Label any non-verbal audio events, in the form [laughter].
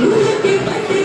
you. [laughs]